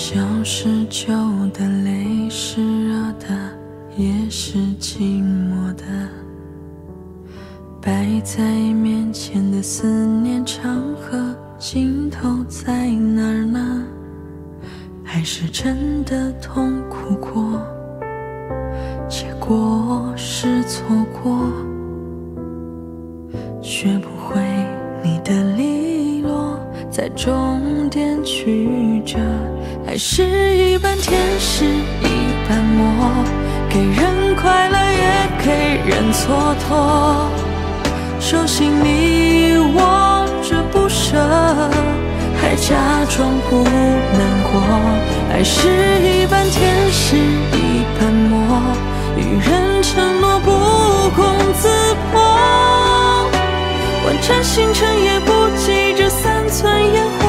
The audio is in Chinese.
小时旧的泪是热的，也是寂寞的。摆在面前的思念长河，尽头在哪儿呢？还是真的痛苦过，结果是错过，学不会你的利落，在终点曲折，爱是一半天使一半魔，给人快乐也给人蹉跎，手心里握着不舍。还假装不难过，爱是一半天使一半魔，与人承诺不攻自破。万丈星辰也不及这三寸烟火，